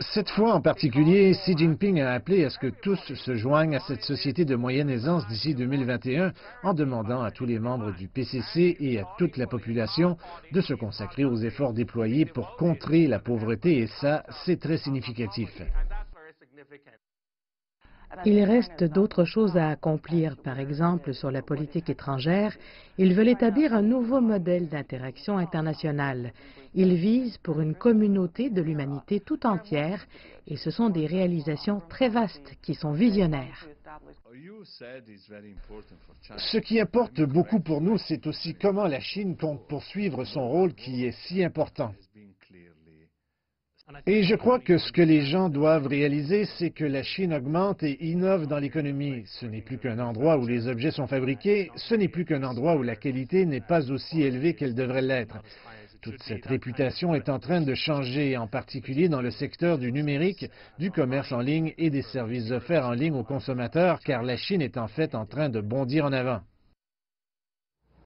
Cette fois en particulier, Xi Jinping a appelé à ce que tous se joignent à cette société de moyenne aisance d'ici 2021 en demandant à tous les membres du PCC et à toute la population de se consacrer aux efforts déployés pour contrer la pauvreté et ça, c'est très significatif. Il reste d'autres choses à accomplir, par exemple sur la politique étrangère. Ils veulent établir un nouveau modèle d'interaction internationale. Ils visent pour une communauté de l'humanité tout entière et ce sont des réalisations très vastes qui sont visionnaires. Ce qui importe beaucoup pour nous, c'est aussi comment la Chine compte poursuivre son rôle qui est si important. Et je crois que ce que les gens doivent réaliser, c'est que la Chine augmente et innove dans l'économie. Ce n'est plus qu'un endroit où les objets sont fabriqués, ce n'est plus qu'un endroit où la qualité n'est pas aussi élevée qu'elle devrait l'être. Toute cette réputation est en train de changer, en particulier dans le secteur du numérique, du commerce en ligne et des services offerts en ligne aux consommateurs, car la Chine est en fait en train de bondir en avant.